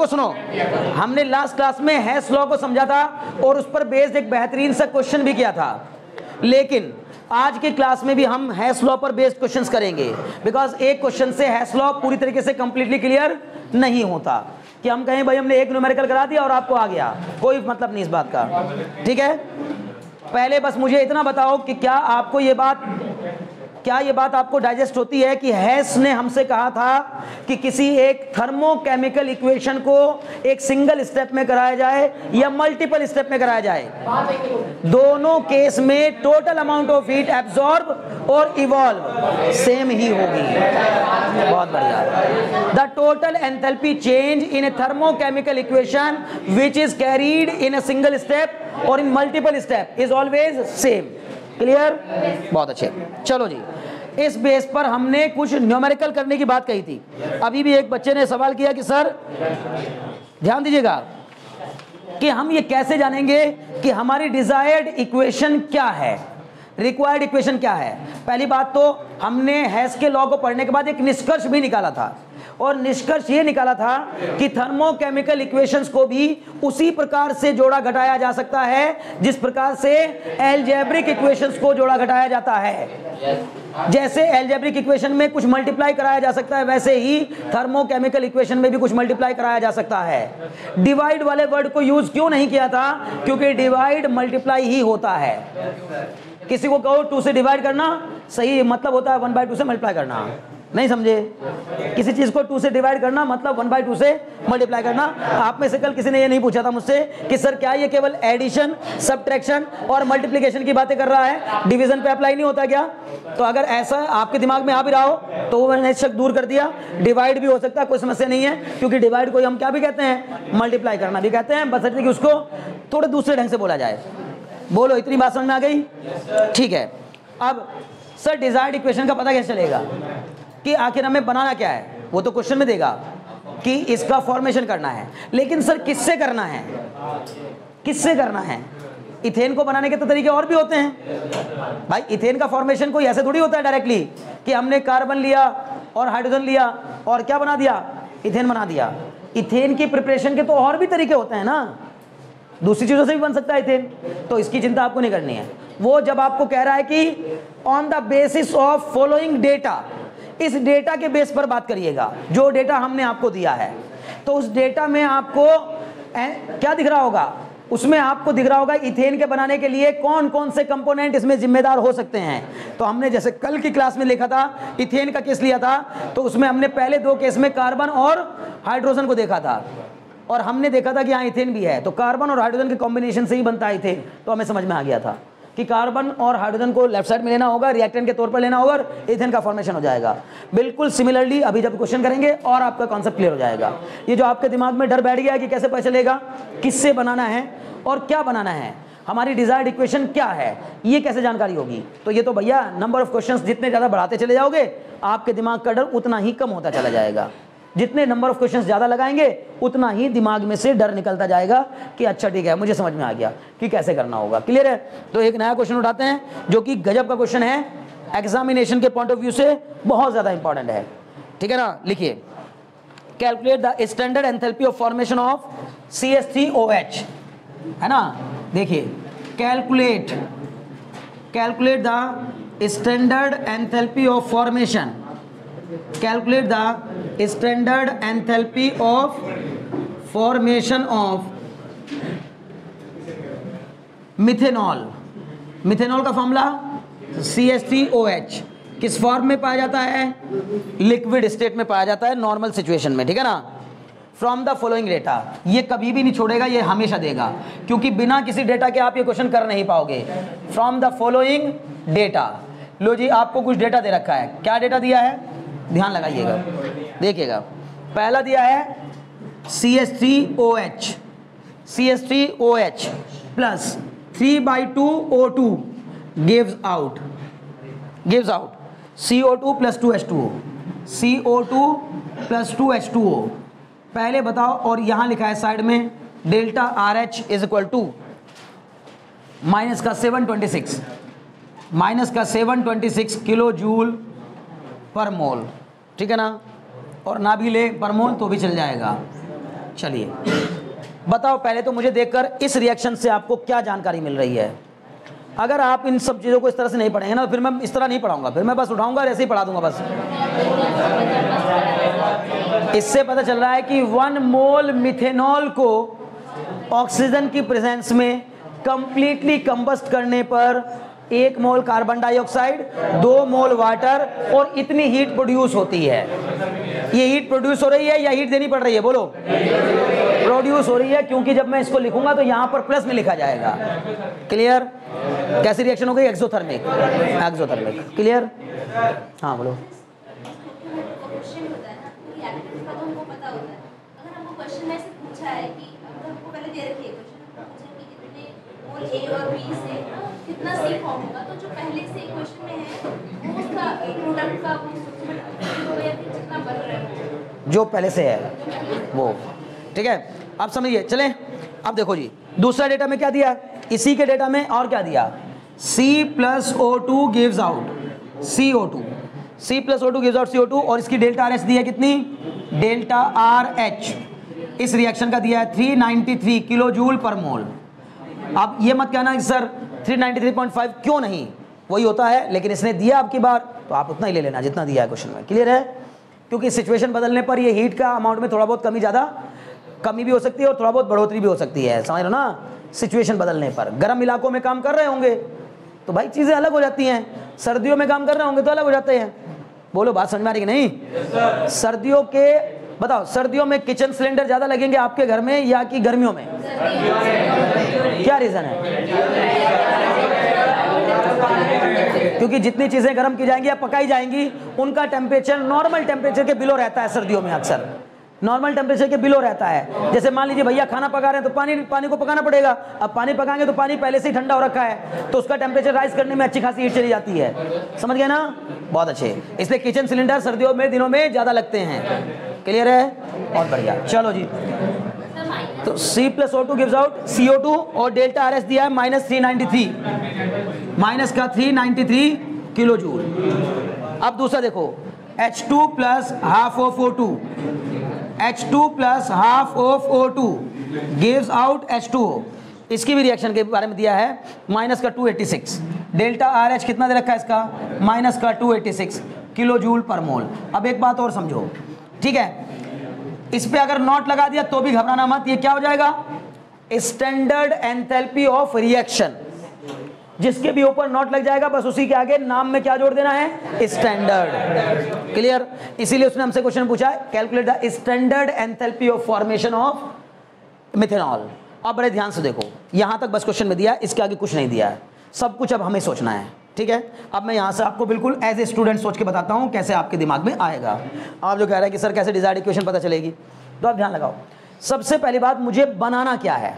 देखो, सुनो। हमने लास्ट क्लास में हैस लॉ को समझा था और उस पर बेस्ड एक बेहतरीन सा क्वेश्चन भी किया था। लेकिन आज के क्लास में भी हम हैस लॉ पर बेस्ड क्वेश्चंस करेंगे। बिकॉज़ एक क्वेश्चन से हैस लॉ पूरी तरीके से कंप्लीटली क्लियर नहीं होता। कि हम कहें, भाई, हमने एक न्यूमेरिकल करा दिया और आपको आ गया। कोई मतलब नहीं इस बात का। ठीक है? पहले बस मुझे इतना बताओ कि क्या आपको ये बात क्या ये बात आपको डाइजेस्ट होती है कि हैस ने हमसे कहा था कि किसी एक थर्मोकेमिकल इक्वेशन को एक सिंगल स्टेप में कराया जाए या मल्टीपल स्टेप में कराया जाए? दोनों केस में total amount of heat absorb और इवॉल्व सेम ही होगी। बहुत बढ़िया। The total enthalpy change in a thermochemical equation which is carried in a single step और in multiple step is always same clear बहुत अच्छे। चलो जी। इस बेस पर हमने कुछ न्यूमेरिकल करने की बात कही थी। अभी भी एक बच्चे ने सवाल किया कि, सर, ध्यान दीजिएगा कि हम ये कैसे जानेंगे कि हमारी डिजायर्ड इक्वेशन क्या है? रिक्वायर्ड इक्वेशन क्या है? पहली बात तो हमने हैस के लॉ को पढ़ने के बाद एक निष्कर्ष भी निकाला था। और निष्कर्ष ये निकाला था कि थर्मोकेमिकल इक्वेशंस को भी उसी प्रकार से जोड़ा घटाया जा सकता है, जिस प्रकार से एल्जेब्रिक इक्वेशंस को जोड़ा घटाया जाता है। जैसे एल्जेब्रिक इक्वेशन में कुछ मल्टीप्लाई कराया जा सकता है, वैसे ही थर्मोकेमिकल इक्वेशन में भी कुछ मल्टीप्लाई कराया जा सकता है। डिवाइड वाले वर्ड को यूज़ क्यों नहीं किया था? क्योंकि डिवाइड मल्टीप्लाई ही होता है। किसी को कहो टू से डिवाइड करना, सही मतलब होता है वन बाय टू से मल्टीप्लाई करना। नहीं समझे? किसी चीज़ को टू से डिवाइड करना मतलब वन बाई टू से मल्टीप्लाई करना। आप में से कल किसी ने ये नहीं पूछा था मुझसे कि सर क्या ये केवल एडिशन सब्ट्रैक्शन और मल्टीप्लिकेशन की बातें कर रहा है? डिवीज़न पे अप्लाई नहीं होता क्या? तो अगर ऐसा आपके दिमाग में आ भी रहा हो तो वो मैंने शक दूर कर दिया। डिवाइड भी हो सकता है कोई समस्या नहीं है क्योंकि डिवाइड को हम क्या भी कहते हैं? मल्टीप्लाई करना भी कहते हैं। बस कि उसको थोड़े दूसरे ढंग से बोला जाए। बोलो इतनी बात समझ में आ गई? ठीक है। अब सर डिजायर्ड इक्वेशन का पता कैसे चलेगा? कि आखिर हमें बनाना क्या है? वो तो क्वेश्चन में देगा कि इसका फॉर्मेशन करना है। लेकिन सर किससे करना है? किससे करना है? इथेन को बनाने के तो तरीके और भी होते हैं। भाई, इथेन का फॉर्मेशन कोई ऐसे थोड़ी होता है डायरेक्टली कि हमने कार्बन लिया और हाइड्रोजन लिया और क्या बना दिया? इथेन बना दिया। इथेन की प्रिपरेशन के तो और भी तरीके होते हैं ना। दूसरी चीज़ों से भी बन सकता है इथेन। तो इसकी चिंता आपको नहीं करनी है। वो जब आपको कह रहा है कि on the basis of following data इस डेटा के बेस पर बात करिएगा जो डेटा हमने आपको दिया है। तो उस डेटा में आपको ए, क्या दिख रहा होगा? उसमें आपको दिख रहा होगा इथेन के बनाने के लिए कौन कौन से कंपोनेंट इसमें जिम्मेदार हो सकते हैं। तो हमने जैसे कल की क्लास में लिखा था इथेन का केस लिया था तो उसमें हमने पहले दो केस में कार्बन और हाइड्रोजन को देखा था। और हमने देखा था कि यहाँ इथेन भी है तो कार्बन और हाइड्रोजन के कॉम्बिनेशन से ही बनता है इथेन तो हमें समझ में आ गया था। कि कार्बन और हाइड्रोजन को लेफ़्ट साइड में लेना होगा रिएक्टेंट के तौर पर लेना होगा इथेन का फॉर्मेशन हो जाएगा। बिल्कुल सिमिलरली अभी जब क्वेश्चन करेंगे और आपका कॉन्सेप्ट क्लियर हो जाएगा। ये जो आपके दिमाग में डर बैठ गया कि कैसे पता चलेगा, किससे बनाना है और क्या बनाना है, हमारी डिजायर्ड इक्वेशन क्या है, ये कैसे जानकारी होगी? तो ये तो भैया नंबर ऑफ़ क्वेश्चंस जितने ज़्यादा बढ़ाते चले जाओगे, आपके दिमाग का डर उतना ही कम होता चला जाएगा। जितने नंबर ऑफ़ क्वेश्चंस ज़्यादा लगाएँगे, उतना ही दिमाग में से डर निकलता जाएगा कि अच्छा ठीक है, मुझे समझ में आ गया कि कैसे करना होगा। क्लियर है? तो एक नया क्वेश्चन उठाते हैं, जो कि गजब का क्वेश्चन है। एग्जामिनेशन के पॉइंट ऑफ़ व्यू से बहुत ज़्यादा इंपॉर्टेंट है। ठीक है ना? लिखिए। Calculate the standard enthalpy of formation of C S three O H है ना? देखिए। Calculate calculate the standard enthalpy of formation calculate the standard enthalpy of formation of methanol methanol का formula C S T O H किस form में पाया जाता है? Liquid state में पाया जाता है नॉर्मल सिचुएशन में, ठीक है ना? फ्रॉम द फॉलोइंग डेटा ये कभी भी नहीं छोड़ेगा, ये हमेशा देगा। क्योंकि बिना किसी डेटा के आप ये क्वेश्चन कर नहीं पाओगे। फ्रॉम द फॉलोइंग डेटा लो जी, आपको कुछ डेटा दे रखा है। क्या डेटा दिया है? ध्यान लगाइएगा। देखिएगा। पहला दिया है C S three O H C S three O H plus three by two O two gives out gives out C O two plus two H two O C O two plus two H two O पहले बताओ, और यहाँ लिखा है side में delta R H is equal to minus का seven twenty six minus का seven twenty six kilo joule per mole ठीक है ना? और ना भी ले परमोन तो भी चल जाएगा। चलिए। बताओ, पहले तो मुझे देखकर इस रिएक्शन से आपको क्या जानकारी मिल रही है? अगर आप इन सब चीज़ों को इस तरह से नहीं पढ़ेंगे ना, फिर मैं इस तरह नहीं पढ़ाऊँगा। फिर मैं बस उठाऊँगा ऐसे ही पढ़ा दूँगा बस। इससे पता चल रहा है कि वन मोल मिथेनॉल को ऑक्सीजन की प्रेजेंस में कंप्लीटली कंबस्ट करने पर एक मोल कार्बन डाइऑक्साइड दो मोल वाटर और इतनी हीट प्रोड्यूस होती है। ये हीट प्रोड्यूस हो रही है या हीट देनी पड़ रही है? बोलो। प्रोड्यूस हो रही है क्योंकि जब मैं इसको लिखूँगा तो यहाँ पर प्लस में लिखा जाएगा। क्लियर कैसी रिएक्शन हो गई? एक्सोथर्मिक एक्सोथर्मिक क्लियर हाँ बोलो। ए और बी से कितना सी फॉर्म होगा तो जो पहले से क्वेश्चन में है वो उसका प्रोडक्ट का वो जितना बन रहा है जो पहले से है वो। ठीक है? अब समझिए चलें। अब देखो जी दूसरा डेटा में क्या दिया? इसी के डेटा में और क्या दिया? C plus O two gives out C O two C plus O two gives out C O two और इसकी डेल्टा आर एच दी है कितनी? डेल्टा आर एच इस रिएक्शन का दिया है 393 किलो जूल पर मोल अब ये मत कहना कि सर 393.5 क्यों नहीं? वही होता है लेकिन इसने दिया आपकी बार तो आप उतना ही ले लेना जितना दिया है क्वेश्चन में। क्लियर है? क्योंकि सिचुएशन बदलने पर ये हीट का अमाउंट में थोड़ा बहुत कमी ज़्यादा कमी भी हो सकती है और थोड़ा बहुत बढ़ोतरी भी हो सकती है समझ लो ना? सिचुएशन बदलने पर। गर्म इलाकों में काम कर रहे होंगे तो भाई चीज़ें अलग हो जाती हैं। सर्दियों में काम कर रहे होंगे तो अलग हो जाते हैं। बोलो बात समझ में आ रही कि नहीं? सर्दियों के बताओ, सर्दियों में किचन सिलेंडर ज़्यादा लगेंगे आपके घर में या कि गर्मियों में? क्या रीज़न है? क्योंकि जितनी चीज़ें गर्म की जाएँगी या पकाई जाएँगी, उनका टेम्परेचर नॉर्मल टेम्परेचर के बिलो रहता है सर्दियों में अक्सर। नॉर्मल टेम्परेचर के बिलो रहता है। जैसे मान लीजिए भैया खाना पका रहे हैं तो पानी पानी को पकाना पड़ेगा। अब पानी पकाएँगे तो पानी पहले से ही ठंडा हो रखा है तो उसका टेम्परेचर राइज करने में अच्छी खासी हीट चली जाती है। समझ गए ना? बहुत अच्छे। इसलिए किचन सिलेंडर सर्दियों में, दिनों में ज़्यादा लगते हैं। क्लियर है? बहुत बढ़िया। चलो जी। तो C plus O two gives out C O two और डेल्टा आर एस दिया है minus three ninety three minus का three ninety three kilo joule. अब दूसरा देखो। H two plus half of O two H two plus half of O two gives out H two O इसकी भी reaction के बारे में दिया है। माइनस का 286 डेल्टा आर एच कितना दे रखा है इसका? माइनस का 286 किलो जूल पर मोल। अब एक बात और समझो। ठीक है? इस पे अगर नॉट लगा दिया तो भी घबराना मत, ये क्या हो जाएगा? स्टैंडर्ड एंथैल्पी ऑफ़ रिएक्शन जिसके भी ऊपर नॉट लग जाएगा, बस उसी के आगे नाम में क्या जोड़ देना है? स्टैंडर्ड क्लियर इसीलिए उसने हमसे क्वेश्चन पूछा calculate the standard enthalpy of formation of methanol अब बड़े ध्यान से देखो, यहाँ तक बस क्वेश्चन में दिया इसके आगे कुछ नहीं दिया है। सब कुछ अब हमें सोचना है। ठीक है? अब मैं यहाँ से आपको बिल्कुल एज ए स्टूडेंट सोच के बताता हूँ कैसे आपके दिमाग में आएगा। आप जो कह रहे हैं कि, सर, कैसे डिजायर्ड इक्वेशन पता चलेगी? तो आप ध्यान लगाओ। सबसे पहली बात, मुझे बनाना क्या है?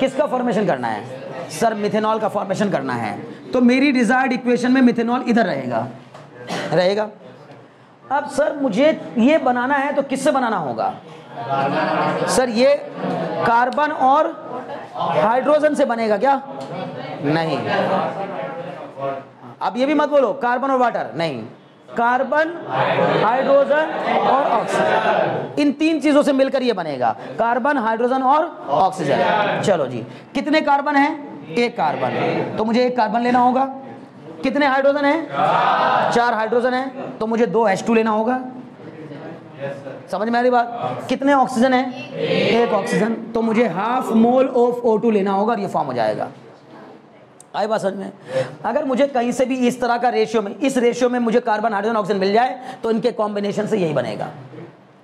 किसका फॉर्मेशन करना है? सर मिथेनॉल का फॉर्मेशन करना है। तो मेरी डिजायर्ड इक्वेशन में मिथेनॉल इधर रहेगा। रहेगा? अब सर, मुझे ये बनाना है तो किससे बनाना होगा? सर, ये कार्बन और हाइड्रोजन से बनेगा क्या? नहीं। अब ये भी मत बोलो कार्बन और वाटर नहीं कार्बन हाइड्रोजन और ऑक्सीजन इन तीन चीज़ों से मिलकर ये बनेगा कार्बन हाइड्रोजन और ऑक्सीजन चलो जी, कितने कार्बन है? एक कार्बन तो मुझे एक कार्बन लेना होगा। कितने हाइड्रोजन है? चार हाइड्रोजन है। तो मुझे दो H2 लेना होगा। समझ में आ रही बात? कितने ऑक्सीजन है? एक ऑक्सीजन तो मुझे हाफ़ मोल ऑफ़ O2 लेना होगा और ये फॉर्म हो जाएगा। आई बात समझ में? अगर मुझे कहीं से भी इस तरह का रेशियो में, इस रेशियो में मुझे कार्बन हाइड्रोजन ऑक्सीजन मिल जाए तो इनके कॉम्बिनेशन से यही बनेगा।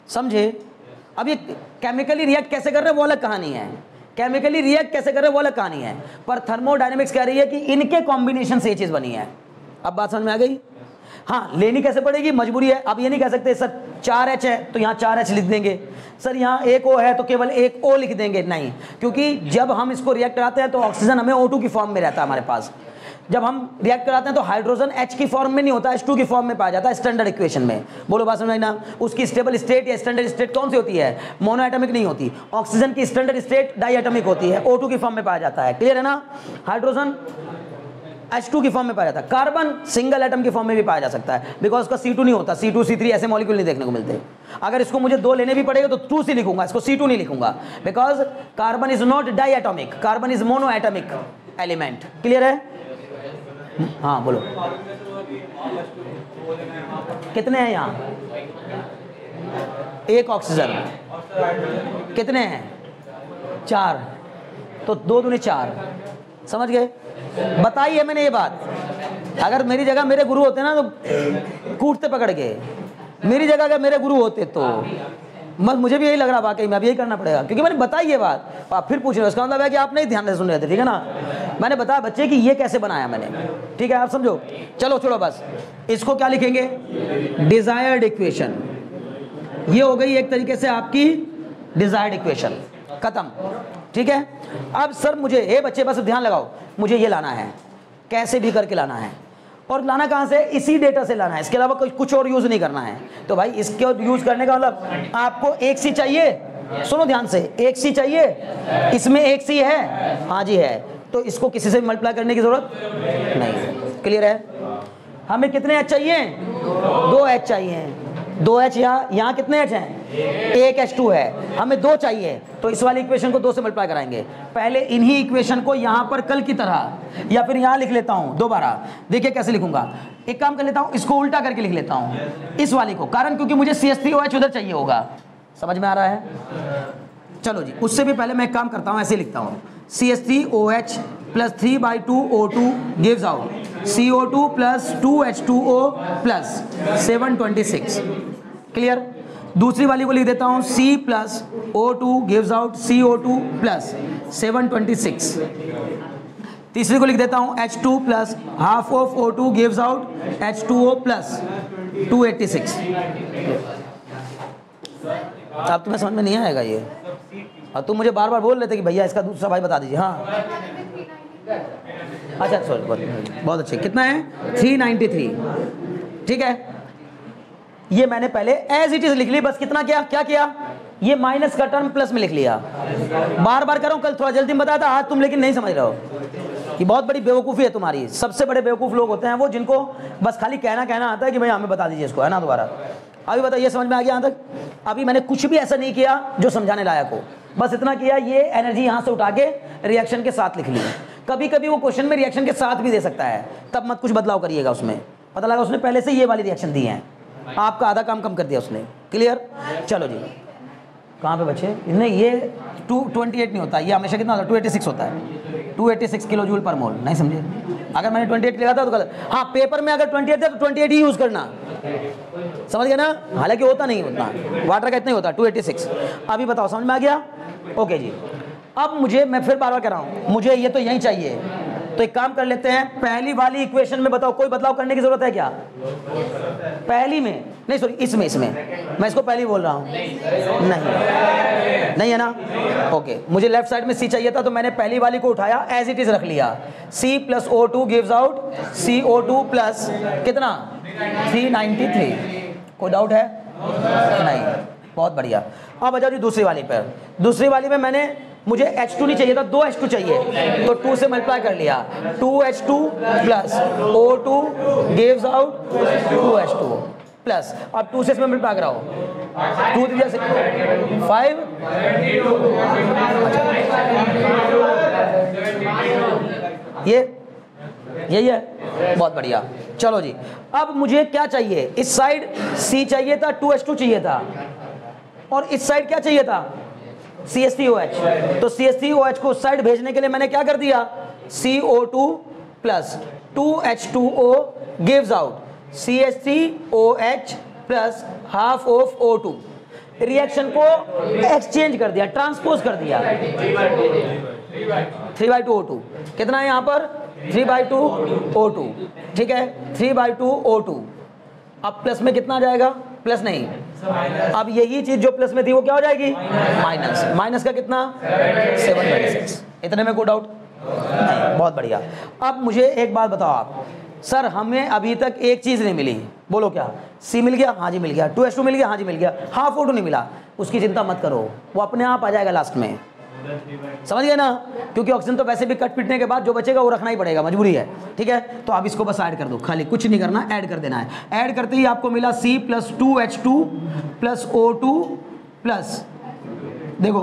समझे? अब ये केमिकली रिएक्ट कैसे कर रहे हैं, वो अलग कहानी है। केमिकली रिएक्ट कैसे कर रहे हैं, वो अलग कहानी है। पर थर्मोडाइनमिक्स कह रही है कि इनके कॉम्बिनेशन से ये चीज़ बनी है। अब बात समझ में आ गई? हाँ लेनी कैसे पड़ेगी? मजबूरी है। अब ये नहीं कह सकते, सर, चार एच है तो यहाँ चार एच लिख देंगे। सर, यहाँ एक ओ है तो केवल एक ओ लिख देंगे। नहीं, क्योंकि जब हम इसको रिएक्ट कराते हैं तो ऑक्सीजन हमें ओ टू की फॉर्म में रहता है हमारे पास। जब हम रिएक्ट कराते हैं तो हाइड्रोजन H की फॉर्म में नहीं होता H2 की फॉर्म में पाया जाता है स्टैंडर्ड इक्वेशन में। बोलो बात समझ ना? उसकी स्टेबल स्टेट या स्टैंडर्ड स्टेट कौन सी होती है? मोनोएटमिक नहीं होती। ऑक्सीजन की स्टैंडर्ड स्टेट डाइएटमिक होती है O2 की फॉर्म में पाया जाता है। क्लियर है ना? हाइड्रोजन टू की फॉर्म में पाया जाता है। कार्बन सिंगल एटम की फॉर्म में भी पाया जा सकता है। बिकॉज़ उसका टू नहीं होता। सी टू सी थ्री ऐसे मॉलिक्यूल नहीं देखने को मिलते। अगर इसको मुझे दो लेने भी पड़ेगा तो टू सी लिखूँगा। इसको सी टू नहीं लिखूँगा। Because carbon is not diatomic carbon is monoatomic element clear है? हाँ बोलो। कितने हैं यहाँ? एक ऑक्सीजन कितने हैं? चार। तो दो दूनी चार। समझ गए? बताइए मैंने ये बात। अगर मेरी जगह मेरे गुरु होते ना तो कूटते पकड़ के। मेरी जगह अगर मेरे गुरु होते तो बस मुझे भी यही लग रहा वाकई, में अब यही करना पड़ेगा। क्योंकि मैंने बताई ये बात। आप फिर पूछ रहे हो इसका मतलब है कि आप नहीं ध्यान से सुन रहे थे, ठीक है ना? मैंने बताया बच्चे कि ये कैसे बनाया मैंने। ठीक है, आप समझो। चलो छोड़ो बस। इसको क्या लिखेंगे? डिजायर्ड इक्वेशन ये हो गई एक तरीके से आपकी डिजायर्ड इक्वेशन खत्म। ठीक है? अब सर मुझे ये बच्चे, बस ध्यान लगाओ। मुझे ये लाना है। कैसे भी करके लाना है। और लाना कहाँ से? इसी डेटा से लाना है। इसके अलावा कुछ और यूज़ नहीं करना है। तो भाई, इसके यूज़ करने का मतलब आपको एक सी चाहिए? सुनो ध्यान से। एक सी चाहिए? इसमें एक सी है? हाँ जी, है। तो इसको किसी से मल्टीप्लाई करने की ज़रूरत नहीं क्लियर है? हमें कितने एच चाहिए? दो एच चाहिए। दो एच यहाँ यहाँ कितने एच हैं? एक एच टू है। हमें दो चाहिए तो इस वाली इक्वेशन को दो से मल्टीप्लाई कराएँगे। पहले इन्हीं इक्वेशन को यहाँ पर कल की तरह, या फिर यहाँ लिख लेता हूँ, दोबारा। देखिए कैसे लिखूँगा। एक काम कर लेता हूँ, इसको उल्टा करके लिख लेता हूँ। इस वाली को, कारण क्योंकि मुझे सी एस उधर चाहिए होगा। समझ में आ रहा है? चलो जी, उससे भी पहले मैं एक काम करता हूँ, ऐसे लिखता हूँ। C S three O H plus three by two O two gives out C O two plus two H two O plus seven twenty six clear दूसरी वाली को लिख देता हूँ C plus O two gives out C O two plus seven twenty six तीसरी को लिख देता हूँ H two plus half of O two gives out H two O plus two eighty six अब तुम्हें समझ में नहीं आएगा ये? और तुम मुझे बार बार बोल रहे थे कि भैया इसका दूसरा भाई बता दीजिए हाँ। अच्छा सॉरी बहुत अच्छे। कितना है? थ्री नाइन्टी थ्री ठीक है? ये मैंने पहले एज इट इज़ लिख ली, बस कितना किया? क्या किया? ये माइनस का टर्म प्लस में लिख लिया। बार बार करो, कल थोड़ा जल्दी में बताया था, आज तुम लेकिन नहीं समझ रहे हो कि बहुत बड़ी बेवकूफ़ी है तुम्हारी। सबसे बड़े बेवकूफ़ लोग होते हैं वो, जिनको बस खाली कहना कहना आता है कि भाई हमें बता दीजिए इसको, है ना दोबारा? अभी बताओ ये समझ में आ गया यहाँ तक? अभी मैंने कुछ भी ऐसा नहीं किया जो समझाने लायक हो। बस इतना किया, ये एनर्जी यहाँ से उठा के रिएक्शन के साथ लिख ली। कभी कभी वो क्वेश्चन में रिएक्शन के साथ भी दे सकता है। तब मत कुछ बदलाव करिएगा उसमें। पता लगा उसने पहले से ये वाली रिएक्शन दी है। आपका आधा काम कम कर दिया उसने। क्लियर चलो जी। कहाँ पे बचे? नहीं, ये टू ट्वेंटी एट नहीं होता, ये हमेशा कितना होता है? टू एटी सिक्स होता है। Two eighty six kilo joule per mole नहीं समझे? अगर मैंने ट्वेंटी एट लिखा था तो गलत। हाँ पेपर में अगर ट्वेंटी एट था तो ट्वेंटी एट ही यूज़ करना। समझ गया ना? हालाँकि होता नहीं होता वाटर का इतना ही होता टू एटी सिक्स अभी बताओ, समझ में आ गया? ओके जी। अब मुझे, मैं फिर बार बार कह रहा हूँ, मुझे ये तो यहीं चाहिए। तो एक काम कर लेते हैं, पहली वाली इक्वेशन में बताओ, कोई बदलाव करने की ज़रूरत है क्या? पहली में? नहीं सॉरी इसमें इसमें। मैं इसको पहली बोल रहा हूँ। नहीं। नहीं है ना? ओके मुझे लेफ़्ट साइड में सी चाहिए था तो मैंने पहली वाली को उठाया एज इट इज़ रख लिया। C plus O two gives out C O two plus कितना? थ्री नाइन्टी थ्री कोई डाउट है? नहीं। बहुत बढ़िया। अब आ जाओ जी दूसरी वाली पर। दूसरी वाली में मैंने मुझे H2 नहीं चाहिए था, दो H2 चाहिए। तो टू से मल्टीप्लाई कर लिया। Two H two plus O two gives out two H two plus अब टू से इसमें मल्टीप्लाई कराओ। टू थ्री जैसे फाइव ये, यही है। बहुत बढ़िया। चलो जी। अब मुझे क्या चाहिए? इस साइड सी चाहिए था टू एच टू चाहिए था। और इस साइड क्या चाहिए था? C S T O H तो C S T O H को उस साइड भेजने के लिए मैंने क्या कर दिया? C O two plus two H two O gives out C S T O H plus half of O two reaction को एक्सचेंज कर दिया ट्रांसपोज कर दिया. Three by two O two कितना है यहाँ पर? Three by two O two ठीक है? Three by two O two अब प्लस में कितना जाएगा? प्लस नहीं। अब यही चीज़ जो प्लस में थी वो क्या हो जाएगी? माइनस माइनस का कितना? सेवन ट्वेंटी सिक्स इतने में कोई डाउट नहीं बहुत बढ़िया। अब मुझे एक बात बताओ आप। सर हमें अभी तक एक चीज़ नहीं मिली। बोलो क्या? सी मिल गया? हाँ जी मिल गया। टू एस टू मिल गया? हाँ जी मिल गया। हाफ़ ओ टू नहीं मिला। उसकी चिंता मत करो। वो अपने आप आ जाएगा लास्ट में। समझ गए ना? क्योंकि ऑक्सीजन तो वैसे भी कट पिटने के बाद जो बचेगा वो रखना ही पड़ेगा, मजबूरी है, ठीक है? तो आप इसको बस ऐड कर दो, खाली कुछ नहीं करना ऐड कर देना है। ऐड करते ही आपको मिला C plus two H two plus O two plus देखो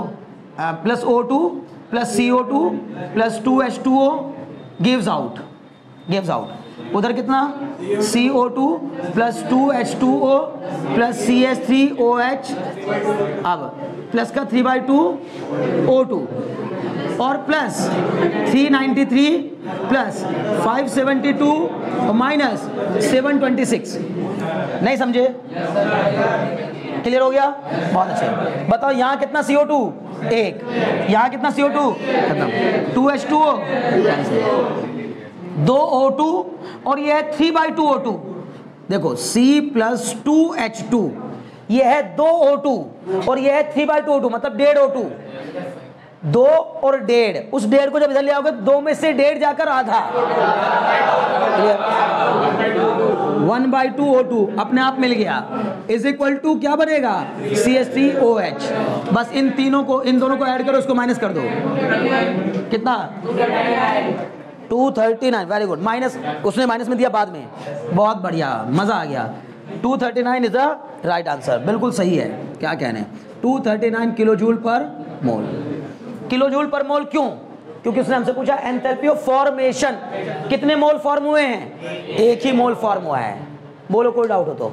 plus O two plus C O two plus two H two O gives out gives out उधर कितना? C O two plus two H two O plus C H three O H अब plus का three by two O two और plus three ninety three plus five seventy two minus seven twenty six नहीं समझे? Clear हो गया? बहुत अच्छे। बताओ, यहाँ कितना सी टू एक। यहाँ कितना सी ओ टू खत्म। टू एच टू ओ दो ओ टू और ये है three by two O two देखो C plus two H two ये है दो ओ टू और ये है three by two O two मतलब डेढ़ ओ टू दो और डेढ़, उस डेढ़ को जब इधर ले आओगे, दो में से डेढ़ जाकर आधा। One by two O two अपने आप मिल गया। इज़ इक्वल टू क्या बनेगा? C S T O H बस इन तीनों को, इन दोनों को ऐड करो उसको माइनस कर दो। कितना? Two thirty nine very good minus उसने माइनस में दिया बाद में। बहुत बढ़िया, मज़ा आ गया। Two thirty nine is the right answer बिल्कुल सही है। क्या कहने two thirty nine kilo joule per mole kilo joule पर मोल क्यों? क्योंकि उसने हमसे पूछा एंथैल्पी ऑफ़ फॉर्मेशन कितने मोल फॉर्म हुए हैं? एक ही मोल फॉर्म हुआ है। बोलो, कोई डाउट हो तो।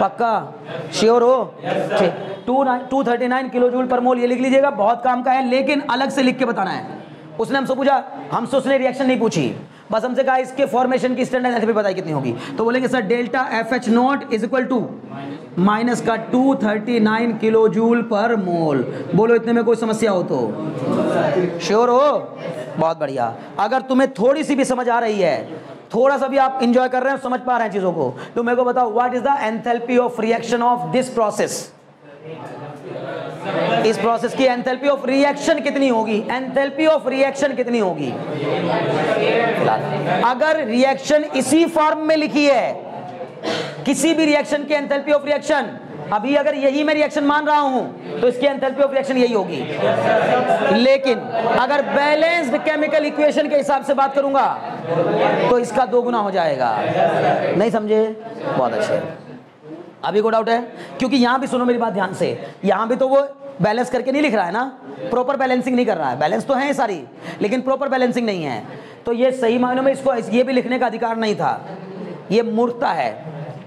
पक्का? श्योर हो? ठीक। Two nine two thirty nine kilo joule per mole ये लिख लीजिएगा, बहुत काम का है, लेकिन अलग से लिख के बताना है। उसने हमसे पूछा, हमसे उसने रिएक्शन नहीं पूछी। बस हमसे कहा, इसके फॉर्मेशन की स्टैंडर्ड एंथैल्पी बताई कितनी होगी। तो बोलेंगे, sir delta F H not is equal to minus का 239 किलो जूल पर मोल बोलो, इतने में कोई समस्या हो तो। श्योर हो? बहुत बढ़िया। अगर तुम्हें थोड़ी सी भी समझ आ रही है, थोड़ा सा भी आप इंजॉय कर रहे हैं, समझ पा रहे हैं चीज़ों को तो मेरे को बताओ what is the enthalpy of reaction of this process इस प्रोसेस की एंथैल्पी ऑफ़ रिएक्शन कितनी होगी? एंथैल्पी ऑफ़ रिएक्शन कितनी होगी? अगर रिएक्शन इसी फॉर्म में लिखी है, किसी भी रिएक्शन की एंथैल्पी ऑफ़ रिएक्शन अभी अगर यही मैं रिएक्शन मान रहा हूँ तो इसकी एंथैल्पी ऑफ़ रिएक्शन यही होगी। लेकिन अगर बैलेंस्ड केमिकल इक्वेशन के हिसाब से बात करूँगा तो इसका दो गुना हो जाएगा। नहीं समझे? बहुत अच्छे। अभी को डाउट है? क्योंकि यहाँ भी सुनो मेरी बात ध्यान से। यहाँ भी तो वो बैलेंस करके नहीं लिख रहा है ना? प्रॉपर बैलेंसिंग नहीं कर रहा है। बैलेंस तो है सारी, लेकिन प्रॉपर बैलेंसिंग नहीं है। तो ये सही मायनों में इसको ये भी लिखने का अधिकार नहीं था। ये मूर्खता है।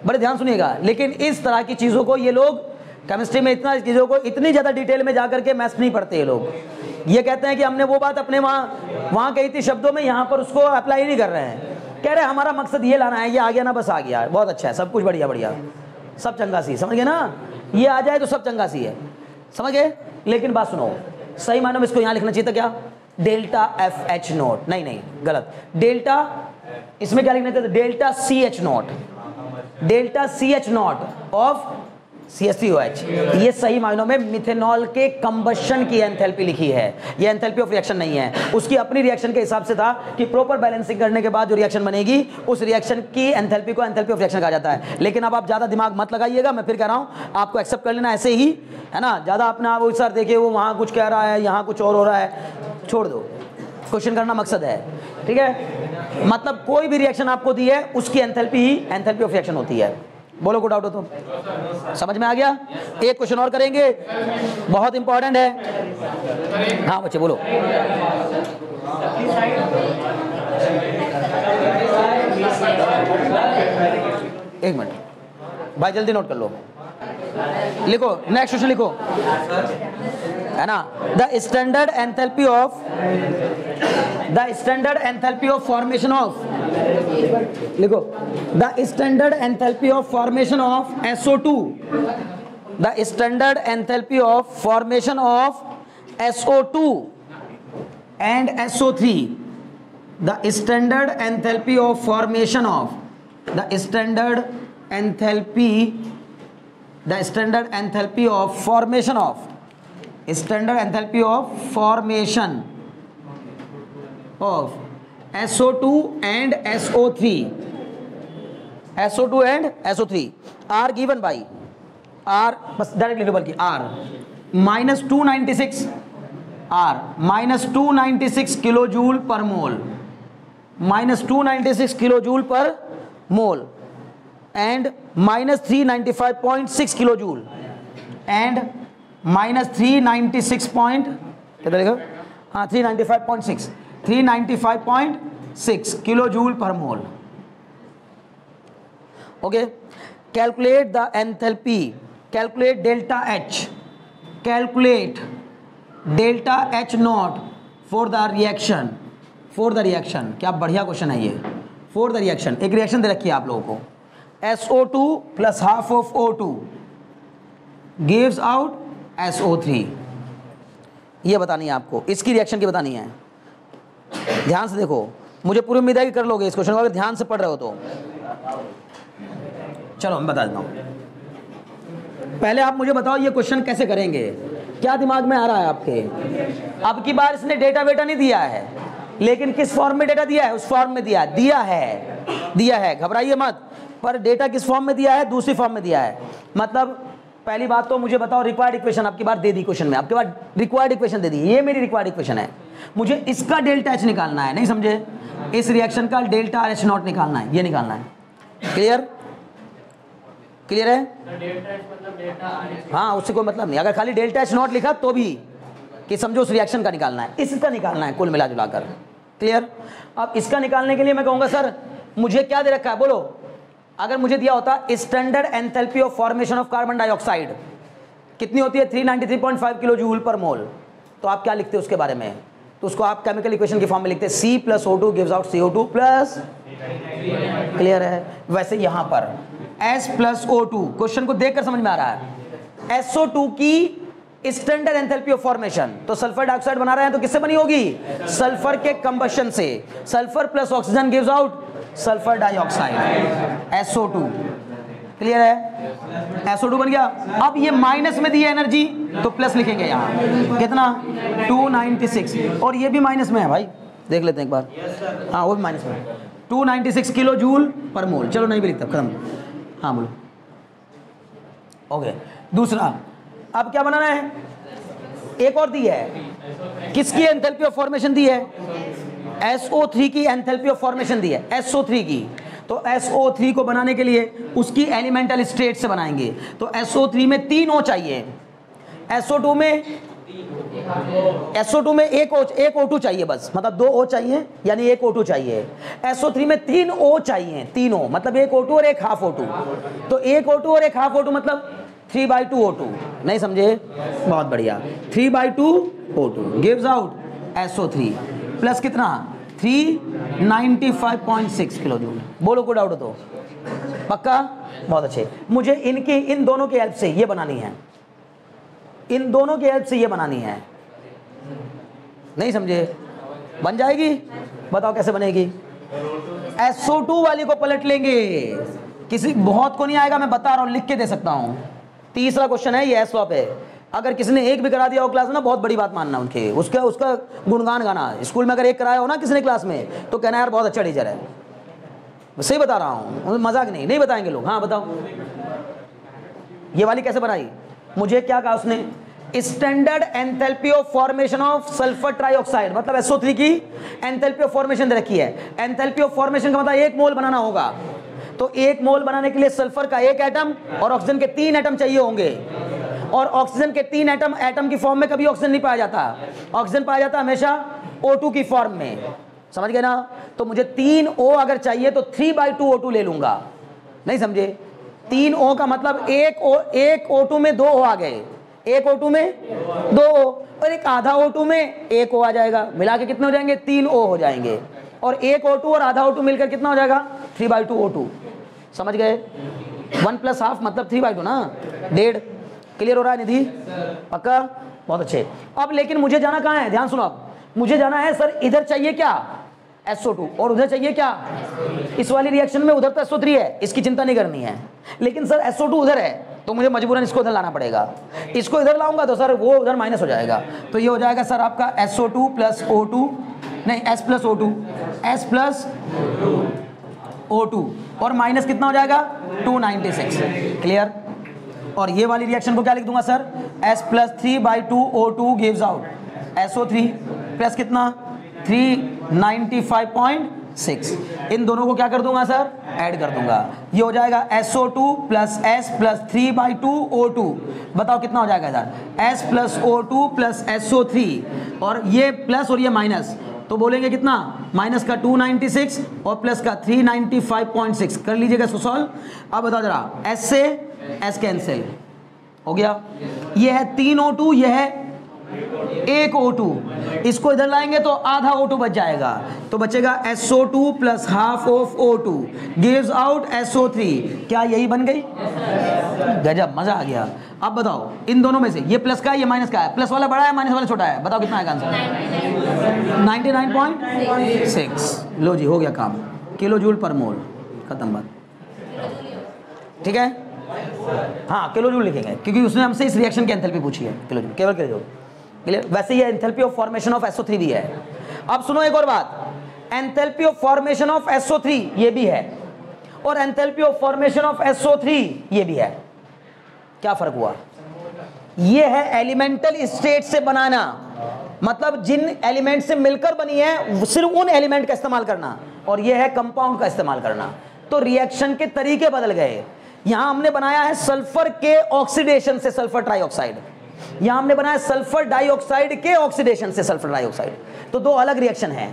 बड़े ध्यान सुनिएगा। लेकिन इस तरह की चीज़ों को ये लोग केमिस्ट्री में इतना चीज़ों को इतनी ज़्यादा डिटेल में जाकर के मैथ्स नहीं पढ़ते ये लोग। ये कहते हैं कि हमने वो बात अपने वहाँ वहाँ कही थी शब्दों में, यहाँ पर उसको अप्लाई नहीं कर रहे हैं। कह रहे हमारा मकसद ये लाना है, ये आ गया ना, बस आ गया। बहुत अच्छा है, सब कुछ बढ़िया बढ़िया। सब चंगा सी समझ गए ना? ये आ जाए तो सब चंगा सी है। समझ गए? लेकिन बात सुनो, सही मानो में इसको यहाँ लिखना चाहिए था क्या? Delta F H naught. नहीं नहीं, गलत। डेल्टा, इसमें क्या लिखना चाहिए delta C H naught. Delta C H naught of C S ये सही मायनों में मिथेनॉल के कंबशन की एंथैल्पी लिखी है। ये एंथैल्पी ऑफ़ रिएक्शन नहीं है। उसकी अपनी रिएक्शन के हिसाब से था कि प्रॉपर बैलेंसिंग करने के बाद जो रिएक्शन बनेगी, उस रिएक्शन की एंथैल्पी को एंथैल्पी ऑफ़ रिएक्शन कहा जाता है। लेकिन अब आप ज़्यादा दिमाग मत लगाइएगा, मैं फिर कह रहा हूँ, आपको एक्सेप्ट कर लेना ऐसे ही, है ना? ज़्यादा अपने आप सर देखिए, वो वहाँ कुछ कह रहा है, यहाँ कुछ और हो रहा है, छोड़ दो। क्वेश्चन करना मकसद है, ठीक है? मतलब कोई भी रिएक्शन आपको दी है, उसकी एंथैल्पी ही एंथेल्पी ऑफ़ रिएक्शन होती है। बोलो गुड आउट हो तुम। समझ में आ गया? एक क्वेश्चन और करेंगे। बहुत इंपॉर्टेंट है। हाँ बच्चे, बोलो। एक मिनट। भाई, जल्दी नोट कर लो। लिखो नेक्स्ट क्वेश्चन लिखो। है ना the standard enthalpy of the standard enthalpy of formation of लिखो the standard enthalpy of formation of SO2 the standard enthalpy of formation of SO2 and SO3 the standard enthalpy of formation of the standard enthalpy the standard enthalpy of formation of standard enthalpy of formation of SO2 and SO3 SO2 and SO3 are given by are बस direct लिखो बल्कि two minus 296 are minus two ninety six kilo joule per mole minus two ninety six kilo joule per mole and minus three ninety five point six kilo joule and minus three ninety six point कितना लिखा हाँ three ninety five point six. Three ninety five point six kilo joule per mole. Okay? Calculate the enthalpy. Calculate delta H. Calculate delta H naught for the reaction for the reaction क्या बढ़िया question है ये। For the reaction एक reaction दे रखी है आप लोगों को। SO2 plus half of O two gives out SO3 ये बतानी है आपको। इसकी रिएक्शन की बतानी है। ध्यान से देखो। मुझे पूरी उम्मीद है कि कर लोगे इस क्वेश्चन को, अगर ध्यान से पढ़ रहे हो तो। चलो, मैं बता देता हूँ। पहले आप मुझे बताओ, ये क्वेश्चन कैसे करेंगे? क्या दिमाग में आ रहा है आपके? अब की बार इसने डेटा वेटा नहीं दिया है। लेकिन किस फॉर्म में डेटा दिया है? उस फॉर्म में दिया दिया है। दिया है। घबराइए मत। पर डेटा किस फॉर्म में दिया है? दूसरी फॉर्म में दिया है। मतलब पहली बात तो मुझे बताओ रिक्वायर्ड इक्वेशन आपकी बार दे दी क्वेश्चन में। आपके बाद रिक्वायर्ड इक्वेशन दे दी। ये मेरी रिक्वायर्ड इक्वेशन है। मुझे इसका डेल्टा एच निकालना है, नहीं समझे? इस रिएक्शन का डेल्टा एच नॉट निकालना है, ये निकालना है। क्लियर क्लियर है? हाँ उससे कोई मतलब नहीं। अगर खाली डेल्टा एच नॉट लिखा तो भी कि समझो उस रिएक्शन का निकालना है। इसका निकालना है, कुल मिला जुलाकर क्लियर अब इसका निकालने के लिए मैं कहूँगा, सर, मुझे क्या दे रखा है? बोलो। अगर मुझे दिया होता standard enthalpy of formation of carbon dioxide कितनी होती है? 393.5 किलो जूल पर मोल। तो आप क्या लिखते हैं उसके बारे में? तो उसको आप केमिकल इक्वेशन की फॉर्म में लिखते हैं। C plus O two gives out C O two plus clear है? वैसे यहाँ पर S plus O two question को देखकर समझ में आ रहा है। एसओ टू की स्टैंडर्ड एंथैल्पी ऑफ़ फॉर्मेशन तो सल्फ़र डाइऑक्साइड बना रहे हैं तो किससे बनी होगी? सल्फ़र के कंबशन से। Sulphur plus oxygen gives out sulphur dioxide SO2 clear है? SO2 बन गया। अब ये माइनस में दी है एनर्जी तो प्लस लिखेंगे यहाँ। कितना? 296 और ये भी माइनस में है भाई। देख लेते हैं एक बार। हाँ वो भी माइनस में 296 किलो जूल पर मोल। चलो नहीं भी लिखता खत्म। हाँ बोलो। ओके दूसरा। अब क्या बनाना है? एक और दी है। किसकी एंथैल्पी ऑफ़ फॉर्मेशन दी है? SO3 की एंथैल्पी ऑफ़ फॉर्मेशन दी है SO3 की। तो SO3 को बनाने के लिए उसकी एलिमेंटल स्टेट से बनाएँगे। तो SO3 में तीन O चाहिए। SO2 में SO2 में एक O, एक O2 चाहिए बस। मतलब दो O चाहिए, यानी एक O2 चाहिए। SO3 में तीन O चाहिए, तीन O मतलब एक O2 और एक हाफ़ O2 तो एक O2 और एक हाफ़ O2 मतलब three by two O two नहीं समझे? बहुत बढ़िया। Three by two O two gives out SO three plus कितना? Three ninety five point six kilo joule बोलो, कोई डाउट तो। पक्का? बहुत अच्छे। मुझे इनके, इन दोनों के हेल्प से ये बनानी है। इन दोनों के हेल्प से ये बनानी है। नहीं समझे? बन जाएगी? बताओ कैसे बनेगी? SO2 वाली को पलट लेंगे। किसी, बहुत को नहीं आएगा, मैं बता रहा हूँ, लिख के दे सकता हूँ। तीसरा क्वेश्चन है, ये एस है। अगर किसी ने एक भी करा दिया हो क्लास में ना, बहुत बड़ी बात मानना उनके। उसका उसका गुणगान गाना स्कूल में अगर एक कराया हो ना किसी ने क्लास में तो कहना, यार, बहुत अच्छा टीचर है। सही बता रहा हूँ मज़ाक नहीं नहीं बताएँगे लोग। हाँ बताओ। ये वाली कैसे बनाई? मुझे क्या कहा उसने? Standard enthalpy formation of sulphur trioxide मतलब SO3 की एंथैल्पी ऑफ़ फॉर्मेशन दे रखी है। एंथैल्पी ऑफ़ फॉर्मेशन का मतलब एक मोल बनाना होगा। तो एक मोल बनाने के लिए सल्फ़र का एक एटम और ऑक्सीजन के तीन एटम चाहिए होंगे। और ऑक्सीजन के तीन एटम एटम की फॉर्म में कभी ऑक्सीजन नहीं पाया जाता। ऑक्सीजन पाया जाता हमेशा O2 की फॉर्म में। समझ गए ना? तो मुझे तीन O अगर चाहिए तो थ्री बाई टू ओ ले लूँगा। नहीं समझे? तीन O का मतलब एक O, एक O2 में दो O आ गए। एक O2 में दो O और एक आधा O2 में एक O आ जाएगा। मिला के कितने हो जाएँगे? तीन O हो जाएँगे। और एक O2 और आधा O2 मिलकर कितना हो जाएगा? थ्री बाई टू O2 समझ गए? वन प्लस हाफ़ मतलब थ्री बाई टू ना? डेढ़। क्लियर हो रहा है निधि? पक्का? बहुत अच्छे। अब लेकिन मुझे जाना कहाँ है? ध्यान सुनो अब। मुझे जाना है सर इधर चाहिए क्या? SO2 और उधर चाहिए क्या? इस वाली रिएक्शन में उधर तो SO3 है। इसकी चिंता नहीं करनी है। लेकिन सर SO2 उधर है तो मुझे मजबूरन इसको इधर लाना पड़ेगा। इसको इधर लाऊँगा तो सर वो उधर माइनस हो जाएगा। तो ये हो जाएगा सर आपका SO2 प्लस ओ नहीं S plus O two S plus O two और माइनस कितना हो जाएगा? 296 क्लियर और ये वाली रिएक्शन को क्या लिख दूँगा, sir? S plus three by two O two gives out SO three plus कितना? Three ninety five point six इन दोनों को क्या कर दूँगा, सर? ऐड कर दूँगा। ये हो जाएगा SO two plus S plus three by two O two बताओ कितना हो जाएगा sir S plus O two plus SO three और ये प्लस और ये माइनस तो बोलेंगे कितना? माइनस का 296 और प्लस का 395.6 कर लीजिएगा इसको सॉल्व अब बताओ जरा एस से एस कैंसिल हो गया? ये है तीन ओ टू यह है एक ओ टू इसको इधर लाएँगे तो आधा O2 बच जाएगा। तो बचेगा S O two plus half of O2 gives out SO3 क्या यही बन गई? गजब, मज़ा आ गया। अब बताओ, इन दोनों में से, ये प्लस का है, ये माइनस का है? प्लस वाला बड़ा है माइनस वाला छोटा है? बताओ कितना आएगा आंसर 99.6 लो जी, हो गया काम। किलो जूल पर मोल। खत्म बात। ठीक है? हाँ किलो जूल लिखेंगे, क्योंकि उसने हमसे इस रिएक्शन की एंथैल्पी पूछी है किलो जूल केवल किलोजूल क्लियर? वैसे ये enthalpy of formation of SO3 भी है। अब सुनो एक और बात। Enthalpy of formation of SO3 ये भी है, और enthalpy of formation of SO3 ये भी है। क्या फ़र्क हुआ? ये है एलिमेंटल स्टेट से बनाना। मतलब जिन एलिमेंट से मिलकर बनी है, सिर्फ़ उन एलिमेंट का इस्तेमाल करना, और ये है कंपाउंड का इस्तेमाल करना। तो रिएक्शन के तरीके बदल गए। यहाँ हमने बनाया है सल्फ़र के ऑक्सीडेशन से सल्फ़र ट्राइऑक्साइड यहाँ हमने बनाया सल्फ़र डाइऑक्साइड के ऑक्सीडेशन से सल्फ़र डाइऑक्साइड तो दो अलग रिएक्शन है।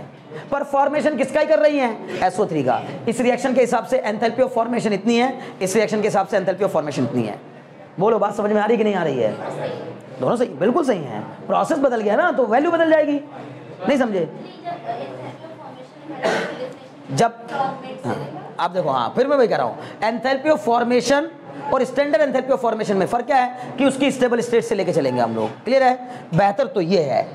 पर फॉर्मेशन किसका ही कर रही है? SO3 का। इस रिएक्शन के हिसाब से एंथैल्पी ऑफ़ फॉर्मेशन इतनी है, इस रिएक्शन के हिसाब से एंथैल्पी ऑफ़ फॉर्मेशन इतनी है। बोलो, बात समझ में आ रही कि नहीं आ रही है? दोनों सही, बिल्कुल सही है। प्रोसेस बदल गया ना तो वैल्यू बदल जाएगी। नहीं समझे? जब हाँ, आप देखो हाँ फिर मैं वही कह रहा हूँ। एंथैल्पी ऑफ़ फॉर्मेशन और स्टैंडर्ड एंथैल्पी ऑफ़ फॉर्मेशन में फ़र्क क्या है कि उसकी स्टेबल स्टेट से लेके चलेंगे हम लोग। क्लियर है? बेहतर तो ये है।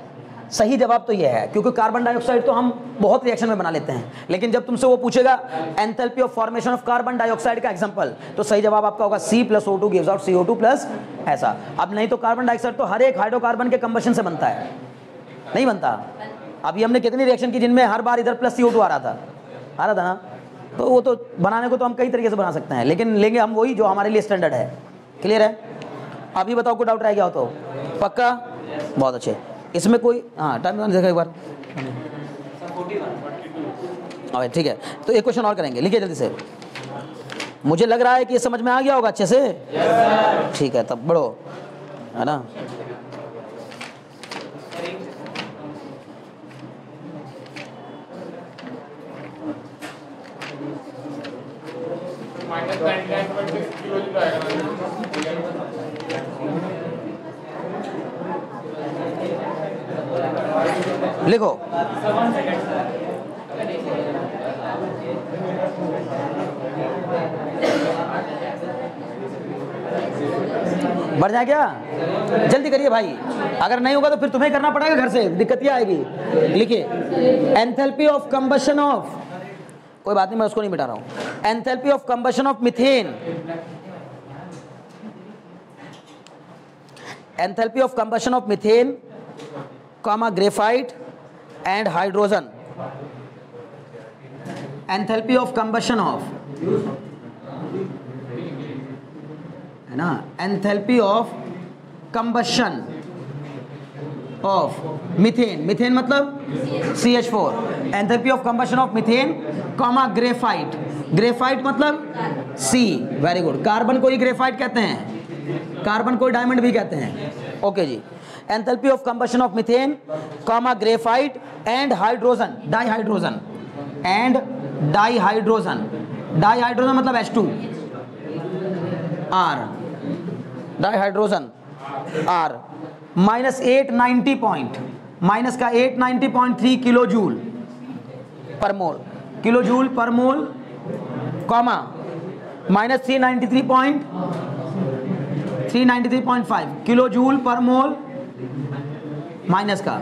सही जवाब तो ये है क्योंकि कार्बन डाइऑक्साइड तो हम बहुत रिएक्शन में बना लेते हैं। लेकिन जब तुमसे वो पूछेगा enthalpy of formation of carbon dioxide का एग्जांपल तो सही जवाब आपका होगा C plus O two gives out C O two plus ऐसा। अब नहीं तो कार्बन डाइऑक्साइड तो हर एक हाइड्रोकार्बन के कंबशन से बनता है। नहीं बनता? अभी हमने कितनी रिएक्शन की जिनमें हर बार इधर प्लस सी ओ टू आ रहा था? आ रहा था ना? तो वो तो बनाने को तो हम कई तरीके से बना सकते हैं लेकिन लेंगे हम वही जो हमारे लिए स्टैंडर्ड है। क्लियर है? अभी बताओ कोई डाउट रह गया हो तो? पक्का? बहुत अच्छे। इसमें कोई हाँ टाइम देखा एक बार। हाँ ठीक है। तो एक क्वेश्चन और करेंगे। लिखिए जल्दी से। मुझे लग रहा है कि ये समझ में आ गया होगा अच्छे से? ठीक है तब बढ़ो। है ना minus ninety nine point six kilo जो आएगा लिखो बढ़ जाए क्या? जल्दी करिए भाई। अगर नहीं होगा तो फिर तुम्हें करना पड़ेगा, घर से। दिक्कत क्या आएगी। लिखिए एंथैल्पी ऑफ़ कंबशन ऑफ़ कोई बात नहीं, मैं उसको नहीं मिटा रहा हूँ। Enthalpy of combustion of methane enthalpy of combustion of methane comma graphite and hydrogen enthalpy of combustion of है ना? Enthalpy of combustion of methane methane मतलब C H four enthalpy of combustion of methane comma graphite graphite मतलब C very good carbon को ही graphite कहते हैं. Carbon को diamond भी कहते हैं. Okay okay ji. Enthalpy of combustion of methane comma graphite and hydrogen dihydrogen and dihydrogen dihydrogen मतलब H two are dihydrogen are minus eight ninety point, minus का eight ninety point three kilo joule per mole kilo joule per mole, comma, minus three ninety three point, three ninety three point five kilo joule per mole, minus का,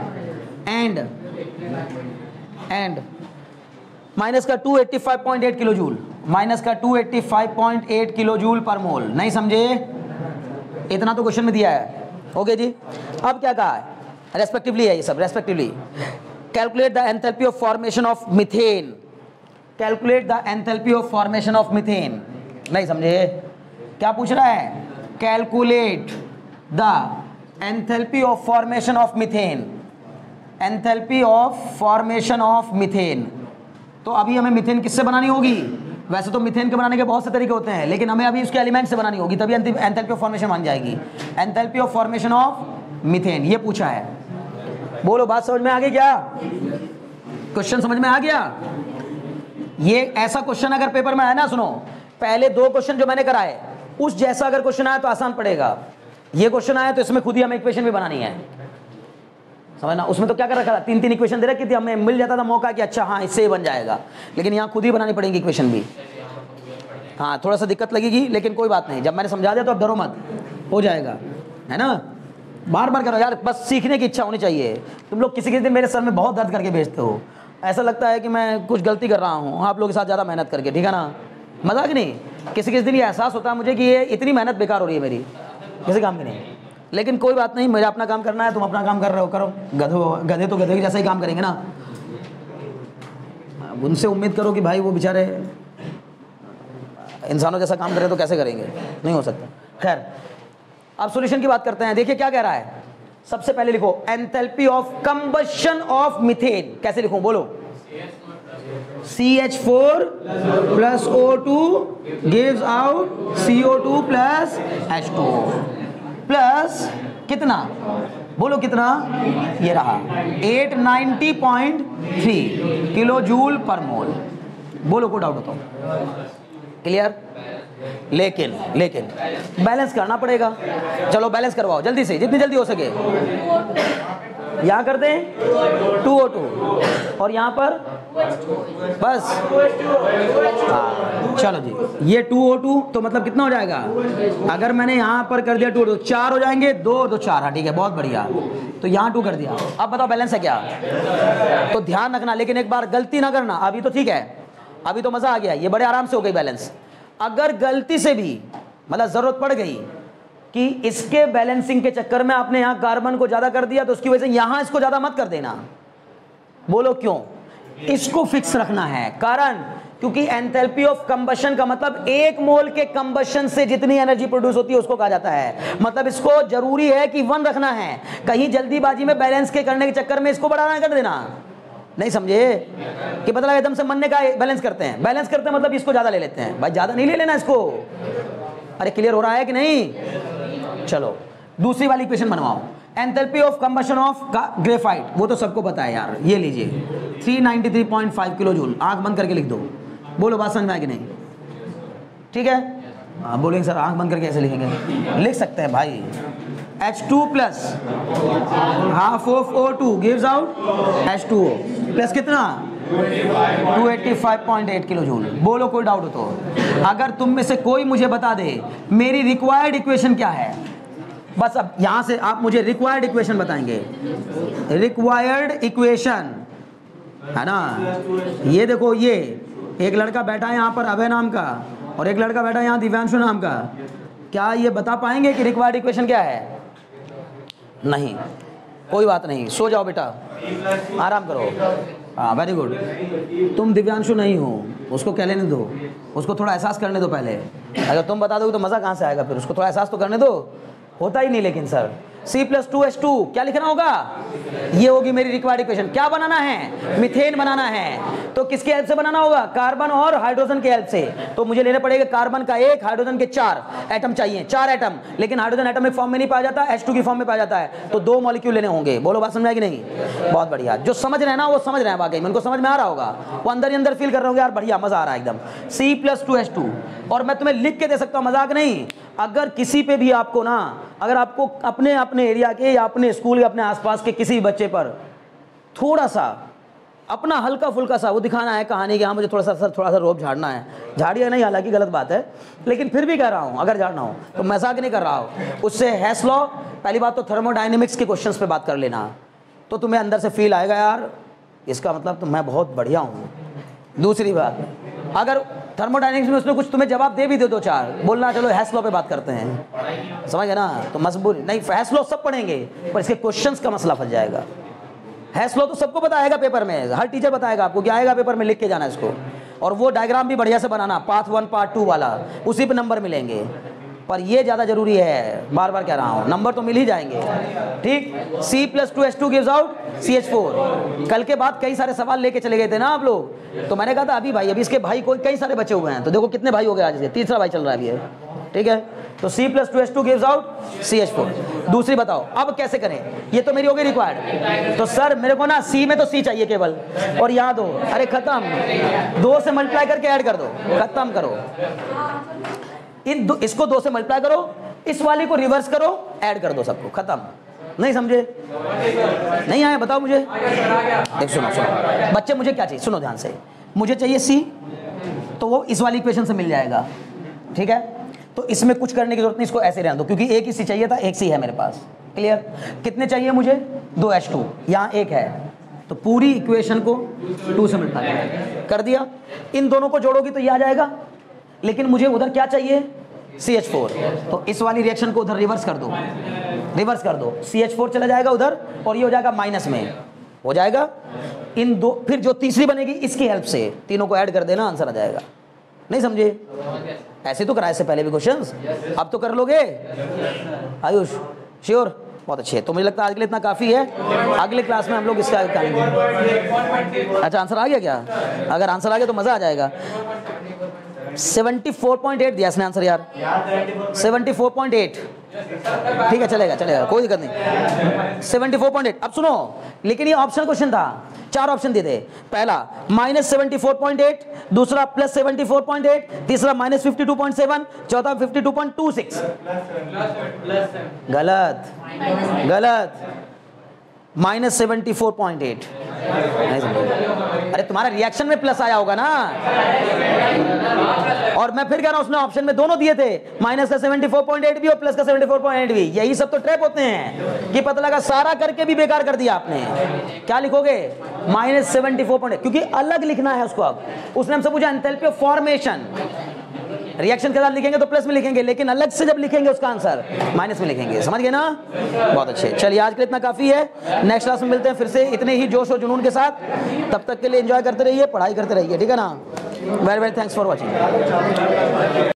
and and, minus का 285.8 kilo joule minus का 285.8 kilo joule पर mole, नहीं समझे? इतना तो question में दिया है। ओके जी? अब क्या कहा है? रेस्पेक्टिवली है ये सब respectively calculate the enthalpy of formation of methane calculate the enthalpy of formation of methane नहीं समझे? क्या पूछ रहा है? Calculate the enthalpy of formation of methane enthalpy of formation of methane तो अभी हमें मिथेन किससे बनानी होगी? वैसे तो मिथेन के बनाने के बहुत से तरीके होते हैं, लेकिन हमें अभी उसके एलिमेंट से बनानी होगी, तभी एंथैल्पी ऑफ़ फॉर्मेशन बन जाएगी। Enthalpy of formation of methane ये पूछा है। बोलो, बात समझ में आ गई क्या? क्वेश्चन समझ में आ गया? ये ऐसा क्वेश्चन अगर पेपर में आया ना, सुनो, पहले दो क्वेश्चन जो मैंने कराए, उस जैसा अगर क्वेश्चन आया तो आसान पड़ेगा। ये क्वेश्चन आया तो इसमें खुद ही हमें इक्वेशन भी बनानी है। समझना? उसमें तो क्या कर रखा था? तीन तीन इक्वेशन दे रखी थी, हमें मिल जाता था मौका कि अच्छा हाँ इससे बन जाएगा। लेकिन यहाँ खुद ही बनानी पड़ेगी इक्वेशन भी हाँ थोड़ा सा दिक्कत लगेगी, लेकिन कोई बात नहीं। जब मैंने समझा दिया तो अब डरो मत। हो जाएगा। है ना? बार बार करो, यार, बस सीखने की इच्छा होनी चाहिए। तुम लोग किसी किसी दिन मेरे सर में बहुत दर्द करके भेजते हो। ऐसा लगता है कि मैं कुछ गलती कर रहा हूँ। आप लोगों के साथ ज़्यादा मेहनत करके, ठीक है ना? मज़ाक नहीं। किसी किसी दिन ये एहसास होता है मुझे कि ये इतनी मेहनत बेकार हो रही है मेरी। किसी काम की नहीं। लेकिन कोई बात नहीं मेरा अपना काम करना है, तुम अपना काम कर रहे हो, करो। गधो, गधे तो गधे जैसा ही काम करेंगे ना। उनसे उम्मीद करो कि भाई वो बेचारे इंसानों जैसा काम करें तो कैसे करेंगे? नहीं हो सकता। खैर, अब सॉल्यूशन की बात करते हैं। देखिए क्या कह रहा है। सबसे पहले लिखो enthalpy of combustion of methane कैसे लिखो? बोलो। C H four plus O two gives out C O two plus H two plus कितना? बोलो कितना? ये रहा। 890.3 किलो जूल पर मोल। बोलो को डाउट होता क्लियर लेकिन लेकिन बैलेंस करना पड़ेगा। चलो बैलेंस करवाओ। जल्दी से, जितनी जल्दी हो सके। यहाँ करते हैं टू ओ टू और यहाँ पर? बस। हाँ चलो जी। ये टू ओ टू तो मतलब कितना हो जाएगा? अगर मैंने यहाँ पर कर दिया टू टू चार हो जाएँगे, दो दो, चार। हाँ ठीक है, बहुत बढ़िया। तो यहाँ टू कर दिया। अब बताओ बैलेंस है क्या? तो ध्यान रखना, लेकिन एक बार गलती ना करना। अभी तो ठीक है। अभी तो मज़ा आ गया। ये बड़े आराम से हो गई बैलेंस अगर गलती से भी मतलब ज़रूरत पड़ गई कि इसके बैलेंसिंग के चक्कर में आपने यहाँ कार्बन को ज़्यादा कर दिया तो उसकी वजह से यहाँ इसको ज़्यादा मत कर देना। बोलो क्यों? इसको फिक्स रखना है। कारण? क्योंकि एंथैल्पी ऑफ़ कंबशन का मतलब एक मोल के कंबशन से जितनी एनर्जी प्रोड्यूस होती है, उसको कहा जाता है। मतलब इसको ज़रूरी है कि वन रखना है। कहीं जल्दीबाजी में बैलेंस के करने के चक्कर में इसको बढ़ाना कर देना। नहीं समझे? कि मतलब एकदम से मरने का बैलेंस करते हैं। बैलेंस करते हैं मतलब इसको ज़्यादा ले लेते हैं। भाई, ज़्यादा नहीं ले लेना इसको। अरे क्लियर हो रहा है कि नहीं? चलो, दूसरी वाली इक्वेशन बनवाओ। Enthalpy of combustion of graphite वो तो सबको पता है यार, ये लीजिए। 393.5 किलो जूल, आँख बंद करके लिख दो। बोलो, बात समझ में आए कि नहीं? ठीक है? हाँ बोलेंगे, सर, आँख बंद करके ऐसे लिखेंगे। लिख सकते हैं भाई। H two plus half of O two gives out H two plus कितना? 285.8 किलो जूल। बोलो, कोई डाउट हो तो। अगर तुम में से कोई मुझे बता दे, मेरी रिक्वायर्ड इक्वेशन क्या है? बस अब यहाँ से आप मुझे रिक्वायर्ड इक्वेशन बताएँगे। रिक्वायर्ड इक्वेशन है ना? ये देखो, ये, एक लड़का बैठा है यहाँ पर, अभय नाम का, और एक लड़का बैठा है यहाँ दिव्यांशु नाम का। क्या ये बता पाएँगे कि रिक्वायर्ड इक्वेशन क्या है? नहीं, कोई बात नहीं, सो जाओ बेटा, आराम करो। हाँ वेरी गुड तुम दिव्यांशु नहीं हो, उसको कह लेने दो? उसको थोड़ा एहसास करने दो पहले। अगर तुम बता दोगे तो मज़ा कहाँ से आएगा फिर? उसको थोड़ा एहसास तो करने दो। होता ही नहीं लेकिन, sir. C plus two S two क्या लिखना होगा? ये होगी मेरी रिक्वायर्ड इक्वेशन क्या बनाना है? मिथेन बनाना है। तो किसके हेल्प से बनाना होगा? कार्बन और हाइड्रोजन के हेल्प से। तो मुझे लेना पड़ेगा कार्बन का एक, हाइड्रोजन के चार। एटम चाहिए, चार एटम लेकिन हाइड्रोजन एटम एक फॉर्म में नहीं पाया जाता एच टू की फॉर्म में पाया जाता है। तो दो मॉलिक्यूल लेने होंगे। बोलो, बात समझ कि नहीं? बहुत बढ़िया। जो समझ रहे ना, वो समझ रहे हैं में। उनको समझ में आ रहा होगा। वो अंदर ही अंदर फील कर रहे होंगे, यार, बढ़िया, मज़ा आ रहा है एकदम। C plus two H two और मैं तुम्हें लिख के दे सकता हूँ, मज़ाक नहीं। अगर किसी पे भी आपको ना अगर आपको अपने अपने एरिया के या अपने स्कूल के, अपने आसपास के किसी भी बच्चे पर थोड़ा सा, अपना हल्का फुल्का सा वो दिखाना है कहानी कि हाँ मुझे थोड़ा सा, सर, थोड़ा सा रोप झाड़ना है। झाड़िया नहीं, हालाँकि गलत बात है, लेकिन फिर भी कह रहा हूँ, अगर झाड़ना हो तो मज़ाक नहीं कर रहा हूँ। उससे हैस लॉ, पहली बात तो थर्मोडाइनमिक्स के क्वेश्चंस पे बात कर लेना। तो तुम्हें अंदर से फील आएगा यार, इसका मतलब तो मैं बहुत बढ़िया हूँ। दूसरी बात, अगर थर्मोडाइनमिक्स में उसने कुछ तुम्हें जवाब दे भी दे, दो चार। बोलना, चलो हैसलो पे बात करते हैं। समझ गए ना? तो मजबूरी। नहीं फैसलो सब पढ़ेंगे, पर इसके क्वेश्चंस का मसला फंस जाएगा। हैसलो तो सबको बताएगा पेपर में। हर टीचर बताएगा आपको क्या आएगा पेपर में लिख के जाना इसको। और वो डायग्राम भी बढ़िया से बनाना पार्ट वन पार्ट टू वाला। उसी पर नंबर मिलेंगे। पर ये ज़्यादा ज़रूरी है। बार बार कह रहा हूँ, नंबर तो मिल ही जाएँगे। ठीक? C plus two S two gives out C H four कल के बाद कई सारे सवाल लेके चले गए थे ना आप लोग? तो मैंने कहा था, अभी भाई, अभी इसके भाई कोई, कई सारे बचे हुए हैं। तो देखो कितने भाई हो गए आज तीसरा भाई चल रहा है अभी ठीक है? तो C plus two S two gives out C H four दूसरी बताओ, अब कैसे करें? ये तो मेरी होगी रिक्वायर्ड तो सर मेरे को ना सी में तो सी चाहिए केवल। और यहाँ दो। अरे खत्म। दो से मल्टीप्लाई करके ऐड कर दो। खत्म करो। इन दो, इसको दो से मल्टीप्लाई करो इस वाली को रिवर्स करो ऐड कर दो सबको खत्म। नहीं समझे? नहीं आए बताओ मुझे। देख सुनो सुनो। बच्चे मुझे क्या चाहिए? सुनो ध्यान से। मुझे चाहिए सी तो वो इस वाली इक्वेशन से मिल जाएगा। ठीक है? तो इसमें कुछ करने की ज़रूरत नहीं इसको ऐसे रहने दो क्योंकि एक ही सी चाहिए था एक सी है मेरे पास। क्लियर कितने चाहिए मुझे? दो एच टू यहाँ एक है। तो पूरी इक्वेशन को टू से मल्टीप्लाई कर दिया? इन दोनों को जोड़ोगी तो ये आ जाएगा। लेकिन मुझे उधर क्या चाहिए? सी एच फोर तो इस वाली रिएक्शन को उधर रिवर्स कर दो। रिवर्स कर दो। सी एच फोर चला जाएगा उधर और ये हो जाएगा माइनस में। हो जाएगा? इन दो, फिर जो तीसरी बनेगी, इसकी हेल्प से। तीनों को ऐड कर देना आंसर आ जाएगा। नहीं समझे? ऐसे तो कराए से पहले भी क्वेश्चंस अब तो कर लोगे? आयुष श्योर बहुत अच्छे तो मुझे लगता है आज के लिए इतना काफ़ी है। अगले क्लास में हम लोग इसका अच्छा आंसर आ गया क्या? अगर आंसर आ गया तो मज़ा आ जाएगा। 74.8 दिया इसने आंसर यार। 74.8 ठीक है, चलेगा चलेगा, कोई दिक्कत नहीं। 74.8 अब सुनो, लेकिन ये ऑप्शन क्वेश्चन था। चार ऑप्शन दिए थे पहला minus seventy four point eight, दूसरा plus seventy four point eight, तीसरा minus fifty two point seven चौथा fifty two point two six गलत। गलत। Minus seventy four point eight. अरे तुम्हारा रिएक्शन में प्लस आया होगा ना? और मैं फिर कह रहा हूँ, उसने ऑप्शन में दोनों दिए थे। माइनस का 74.8 भी और प्लस का 74.8 भी। यही सब तो ट्रैप होते हैं। कि पता लगा सारा करके भी बेकार कर दिया आपने। क्या लिखोगे? माइनस सेवेंटी फोर पॉइंट क्योंकि अलग लिखना है उसको अब। उसने हमसे पूछा एंथैल्पी ऑफ़ फॉर्मेशन रिएक्शन के साथ लिखेंगे तो प्लस में लिखेंगे, लेकिन अलग से जब लिखेंगे उसका आंसर माइनस में लिखेंगे। समझ गए ना? बहुत अच्छे। चलिए, आज के लिए इतना काफ़ी है। नेक्स्ट क्लास में मिलते हैं फिर से। इतने ही जोश और जुनून के साथ। तब तक के लिए इंजॉय करते रहिए, पढ़ाई करते रहिए, ठीक है ना? Very very thanks for watching